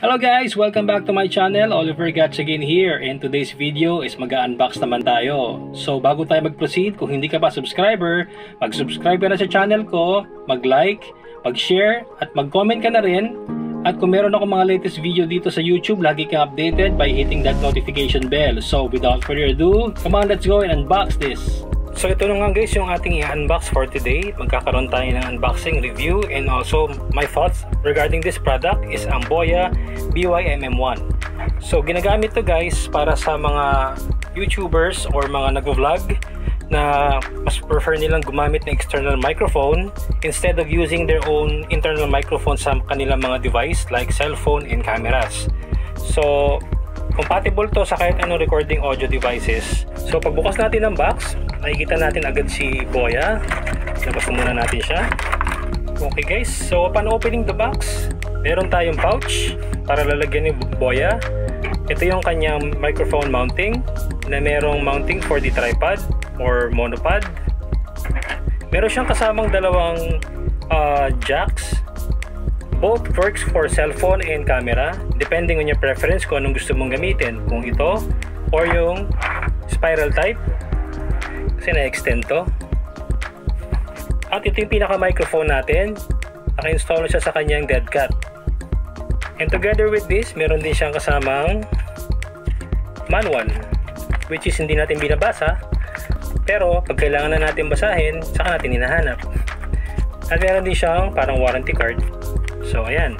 Hello guys! Welcome back to my channel. Oliver Gats again here. And today's video is mag-unbox naman tayo. So bago tayo mag-proceed, kung hindi ka pa subscriber, mag-subscribe ka na sa channel ko, mag-like, mag-share, at mag-comment ka na rin. At kung meron ako mga latest video dito sa YouTube, lagi kang updated by hitting that notification bell. So without further ado, come on let's go and unbox this! So ito na nga guys yung ating i-unbox for today. Magkakaroon tayo ng unboxing review and also my thoughts regarding this product is ang Boya BYMM1. So ginagamit to guys para sa mga YouTubers or mga nag-vlog na mas prefer nilang gumamit ng external microphone instead of using their own internal microphone sa kanilang mga device like cellphone and cameras. So compatible to sa kahit anong recording audio devices. So pagbukas natin ng box, makikita natin agad si Boya. Labas muna natin siya. Okay guys, so upon opening the box, meron tayong pouch para lalagyan ni Boya. Ito yung kanyang microphone mounting na merong mounting for the tripod or monopod. Meron siyang kasamang dalawang uh, jacks. Both works for cellphone and camera depending on your preference kung anong gusto mong gamitin. Kung ito or yung spiral type kasi na-extend to. At ito yung pinaka-microphone natin. Naka-install siya sa kanyang dead cat. And together with this, meron din siyang kasamang manual which is hindi natin binabasa pero pag kailangan na natin basahin, saka natin hinahanap. At meron din siyang parang warranty card. So ayan.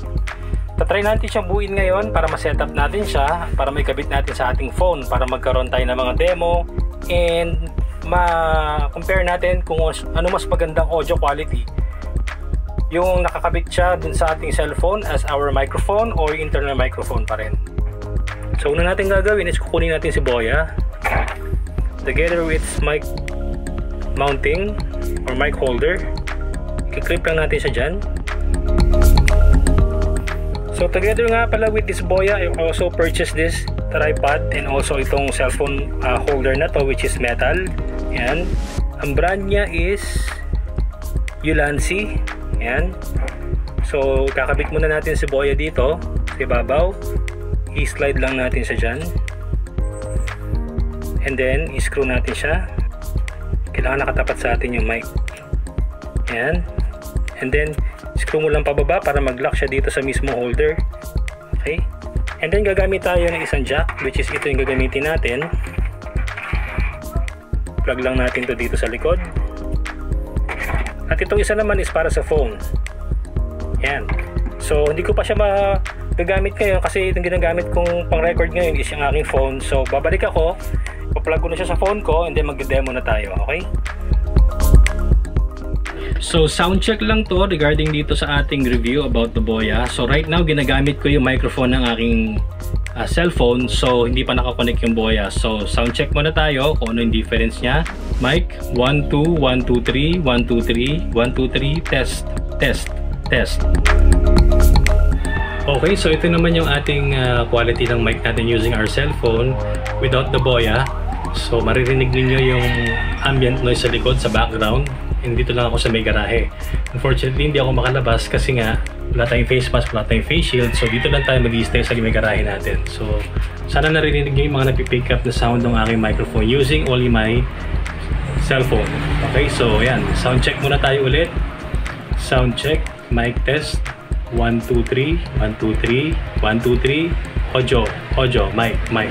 Tatry natin siyang buuin ngayon para ma-setup natin siya para may kabit natin sa ating phone para magkaroon tayo ng mga demo and ma-compare natin kung ano mas magandang audio quality. Yung nakakabit siya dun sa ating cellphone as our microphone or internal microphone pa rin. So una natin gagawin is kukunin natin si Boya. Together with mic mounting or mic holder i-clip lang natin siya dyan. So together nga pala with this Boya I also purchased this tripod and also itong cellphone uh, holder na to which is metal yan. Ang brand niya is Ulanzi. Yan. So, kakabit muna natin si Boya dito. Sa ibabaw. I-slide lang natin siya dyan. And then, i-screw natin siya. Kailangan nakatapat sa atin yung mic. Yan. And then, screw mo lang pababa para mag-lock siya dito sa mismo holder. Okay. And then, gagamit tayo ng isang jack, which is ito yung gagamitin natin plug lang natin to dito sa likod. At itong isa naman is para sa phone. Yan. So hindi ko pa siya magagamit ngayon kasi itong ginagamit kong pang record ngayon is yung aking phone. So babalik ako. Pa-plug ko na siya sa phone ko and then mag-demo na tayo okay? So sound check lang to regarding dito sa ating review about the Boya. So right now ginagamit ko yung microphone ng aking uh, cellphone so hindi pa nakakonect yung Boya. So sound check muna tayo kung ano yung difference niya. Mic 1 2 1 2 3 1 2 3 1 2 3 test test test. Okay, so ito naman yung ating uh, quality ng mic natin using our cellphone without the Boya. So maririnig niyo yung ambient noise sa likod sa background and dito lang ako sa may garahe. Unfortunately, hindi ako makalabas kasi nga wala tayong face mask, wala tayong face shield. So dito lang tayo mag-stay sa may natin. So sana narinig niyo yung mga napipick up na sound ng aking microphone using only my cellphone. Okay, so ayan. Sound check muna tayo ulit. Sound check, mic test. 1, 2, 3, 1, 2, 3, 1, 2, 3. Audio, audio, mic, mic.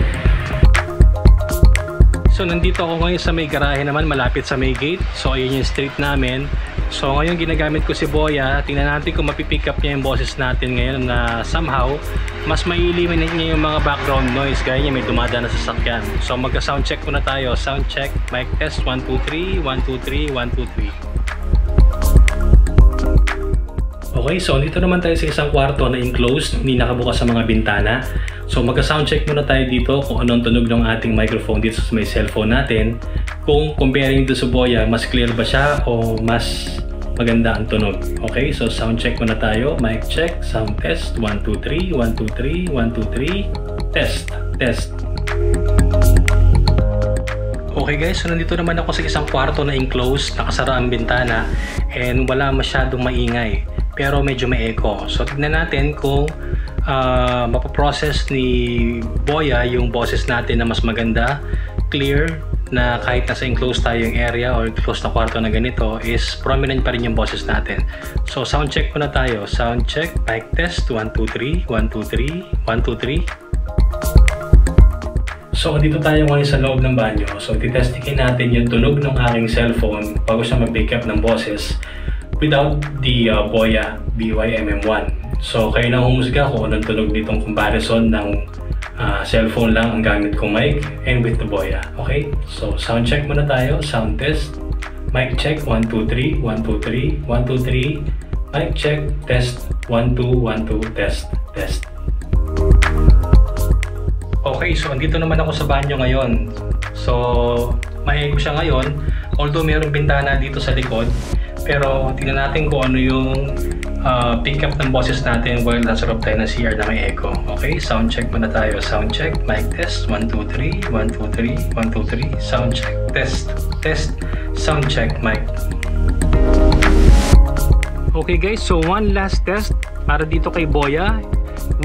So nandito ako ngayon sa may garahe naman malapit sa may gate. So ayun yung street namin. So ngayon ginagamit ko si Boya. Tingnan natin kung mapipick up niya yung boses natin ngayon na somehow mas mailiminate niya yung mga background noise gaya niya may dumada na sa sakyan. So magka sound check muna tayo. Sound check, mic test 1 2 3 1 2 3 1 2 3. Okay, so dito naman tayo sa isang kwarto na enclosed, hindi nakabukas sa mga bintana. So magka-sound check muna tayo dito kung anong tunog ng ating microphone dito sa may cellphone natin. Kung comparing to sa Boya, mas clear ba siya o mas maganda ang tunog. Okay, so sound check muna tayo. Mic check, sound test, 1, 2, 3, 1, 2, 3, 1, 2, 3, test, test. Okay guys, so nandito naman ako sa isang kwarto na enclosed, nakasara ang bintana and wala masyadong maingay pero medyo may echo. So tignan natin kung uh, mapoprocess ni Boya yung boses natin na mas maganda, clear, na kahit nasa enclosed tayong area or close na kwarto na ganito is prominent pa rin yung boses natin. So sound check muna tayo. Sound check, mic test, 1, 2, 3, 1, 2, 3, 1, 2, 3. So, dito tayo ngayon sa loob ng banyo. So, titestikin natin yung tunog ng aking cellphone bago siya mag-pick up ng boses without the uh, Boya BYMM1. So, kayo na humusga kung anong tunog nitong comparison ng uh, cellphone lang ang gamit kong mic and with the Boya. Okay? So, sound check muna tayo. Sound test. Mic check. 1, 2, 3. 1, 2, 3. 1, 2, 3. Mic check. Test. 1, 2, 1, 2. Test. Test. Okay, so andito naman ako sa banyo ngayon. So, mahihig ko siya ngayon. Although mayroong bintana dito sa likod. Pero tingnan natin kung ano yung uh, pick up ng boses natin while nasa loob tayo ng CR na may echo. Okay, sound check muna tayo. Sound check, mic test, 1, 2, 3, 1, 2, 3, 1, 2, 3, sound check, test, test, sound check, mic. Okay guys, so one last test para dito kay Boya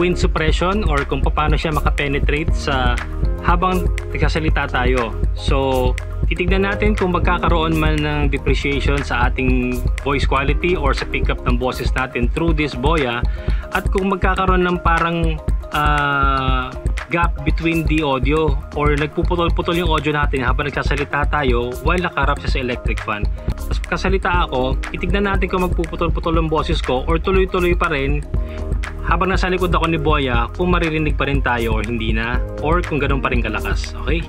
wind suppression or kung paano siya makapenetrate sa habang nagsasalita tayo. So, titignan natin kung magkakaroon man ng depreciation sa ating voice quality or sa pickup ng boses natin through this boya at kung magkakaroon ng parang uh, gap between the audio or nagpuputol-putol yung audio natin habang nagsasalita tayo while nakaharap siya sa electric fan. Tapos pagkasalita ako, itignan natin kung magpuputol-putol yung boses ko or tuloy-tuloy pa rin habang nasa likod ako ni Boya kung maririnig pa rin tayo or hindi na or kung ganun pa rin kalakas. Okay?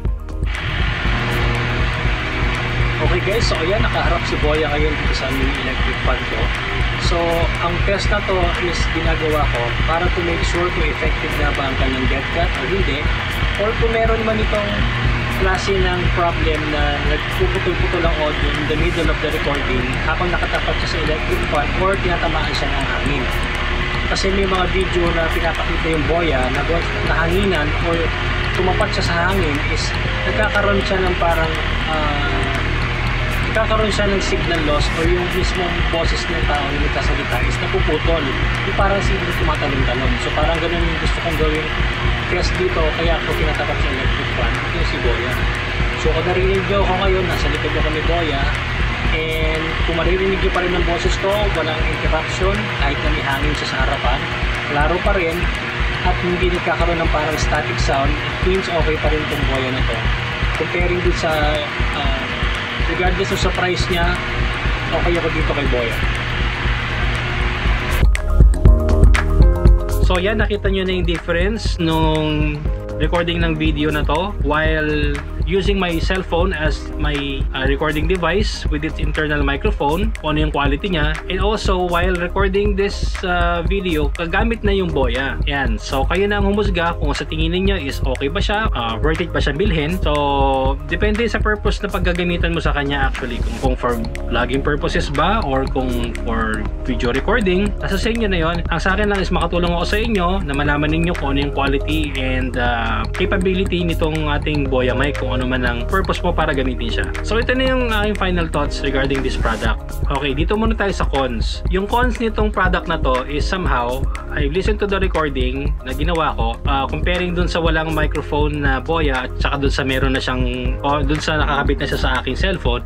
Okay guys, so ayan, nakaharap si Boya ngayon dito sa new electric fan ko. So, ang test na to is ginagawa ko para to make sure kung effective na ba ang kanyang dead cut or hindi or kung meron man itong klase ng problem na nagpuputol-putol ang audio in the middle of the recording habang nakatapat siya sa electric fan or tinatamaan siya ng hangin kasi may mga video na pinapakita yung boya na nahanginan or tumapat siya sa hangin is nagkakaroon siya ng parang uh, nagkakaroon siya ng signal loss or yung mismong boses ng tao na nagkasalita is napuputol. Yung parang siguro tumatalon-talon. So parang ganun yung gusto kong gawin test dito. Kaya ako pinatapat sa electric fan. Yung si Boya. So kung narinig nyo ako ngayon. Nasa likod ako ni Boya. And kung maririnig pa rin ng boses ko, walang interruption, kahit na may hangin sa harapan, klaro pa rin, at hindi nagkakaroon ng parang static sound, it means okay pa rin itong boya na to. Comparing din sa, uh, regardless sa price niya, okay ako dito kay Boya. So yan, nakita nyo na yung difference nung recording ng video na to while using my cell phone as my uh, recording device with its internal microphone kung ano yung quality niya. And also while recording this uh, video kagamit na yung boya. Yan. So kayo na ang humusga kung sa tingin niyo is okay ba siya uh, worth it ba siya bilhin. So depende sa purpose na paggagamitan mo sa kanya actually kung, kung for vlogging purposes ba or kung for video recording. Nasa sa inyo na yon ang sa akin lang is makatulong ako sa inyo na malaman ninyo kung ano yung quality and uh, capability nitong ating boya mic kung ano man ang purpose mo para gamitin siya. So ito na yung aking final thoughts regarding this product. Okay, dito muna tayo sa cons. Yung cons nitong product na to is somehow, I listened to the recording na ginawa ko, uh, comparing dun sa walang microphone na Boya at saka dun sa meron na siyang, o dun sa nakakabit na siya sa aking cellphone,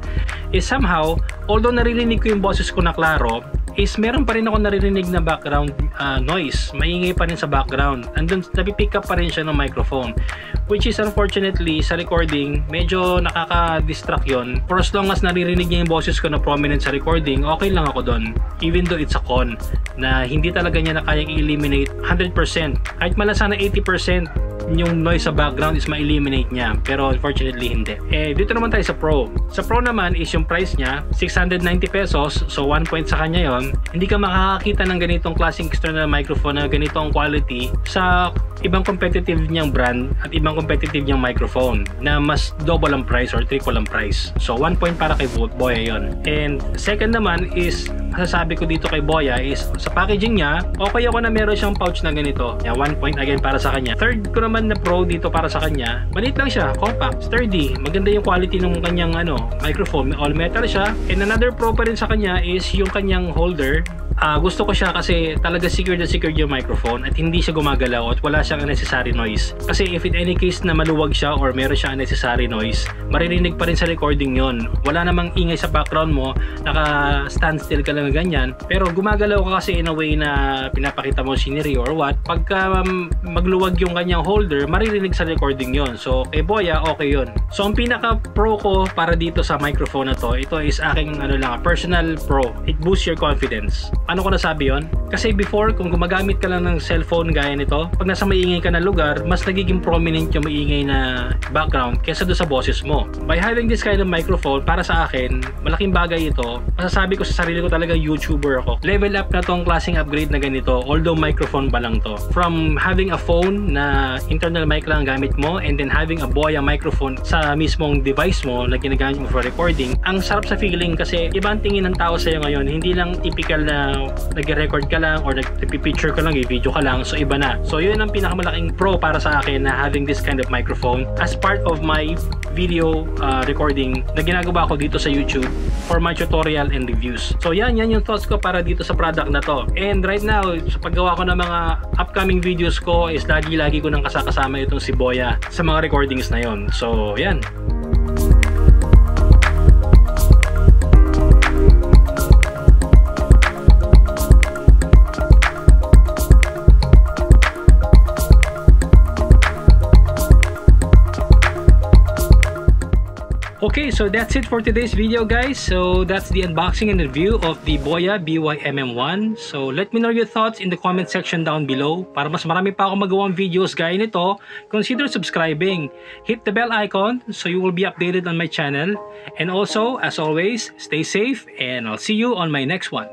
is somehow, although naririnig ko yung boses ko na klaro, is meron pa rin ako naririnig na background uh, noise. Maingay pa rin sa background. Andun, napipick up pa rin siya ng microphone. Which is unfortunately, sa recording, medyo nakaka-distract yun. For as long as naririnig niya yung boses ko na prominent sa recording, okay lang ako doon. Even though it's a con, na hindi talaga niya na kayang i-eliminate 100%. Kahit mala sana 80%, yung noise sa background is ma-eliminate niya. Pero unfortunately, hindi. Eh, dito naman tayo sa Pro. Sa Pro naman is yung price niya, 690 pesos. So, 1 point sa kanya yon Hindi ka makakakita ng ganitong klaseng external microphone na ganitong quality sa ibang competitive niyang brand at ibang competitive niyang microphone na mas double ang price or triple ang price. So, 1 point para kay Boya yon And second naman is, masasabi ko dito kay Boya is sa packaging niya, okay ako na meron siyang pouch na ganito. Yeah, 1 point again para sa kanya. Third ko naman na Pro dito para sa kanya, maliit lang siya, compact, sturdy, maganda yung quality ng kanyang ano, microphone, all metal siya. And another Pro pa rin sa kanya is yung kanyang holder Ah, gusto ko siya kasi talaga secure na secure yung microphone at hindi siya gumagalaw at wala siyang unnecessary noise. Kasi if in any case na maluwag siya or meron siyang unnecessary noise, maririnig pa rin sa recording yon. Wala namang ingay sa background mo, naka standstill ka lang ganyan, pero gumagalaw ka kasi in a way na pinapakita mo scenery or what. Pagka um, magluwag yung kanyang holder, maririnig sa recording yon. So, kay Boya, okay yon. So, ang pinaka pro ko para dito sa microphone na to, ito is aking ano lang, personal pro. It boosts your confidence. Ano ko nasabi yon? Kasi before, kung gumagamit ka lang ng cellphone gaya nito, pag nasa maingay ka na lugar, mas nagiging prominent yung maingay na background kesa doon sa boses mo. By having this kind of microphone, para sa akin, malaking bagay ito. Masasabi ko sa sarili ko talaga YouTuber ako. Level up na tong klaseng upgrade na ganito, although microphone pa lang to. From having a phone na internal mic lang gamit mo and then having a Boya microphone sa mismong device mo na ginagamit mo for recording, ang sarap sa feeling kasi iba ang tingin ng tao sa'yo ngayon. Hindi lang typical na nag-record ka lang or nag-picture ka lang, i-video ka lang, so iba na. So yun ang pinakamalaking pro para sa akin na having this kind of microphone as part of my video uh, recording na ginagawa ko dito sa YouTube for my tutorial and reviews. So yan, yan yung thoughts ko para dito sa product na to. And right now, sa paggawa ko ng mga upcoming videos ko is lagi-lagi ko nang kasakasama itong si Boya sa mga recordings na yon. So yan. Okay, so that's it for today's video guys. So that's the unboxing and review of the Boya BYMM1. So let me know your thoughts in the comment section down below. Para mas marami pa akong magawang videos gaya nito, consider subscribing. Hit the bell icon so you will be updated on my channel. And also, as always, stay safe and I'll see you on my next one.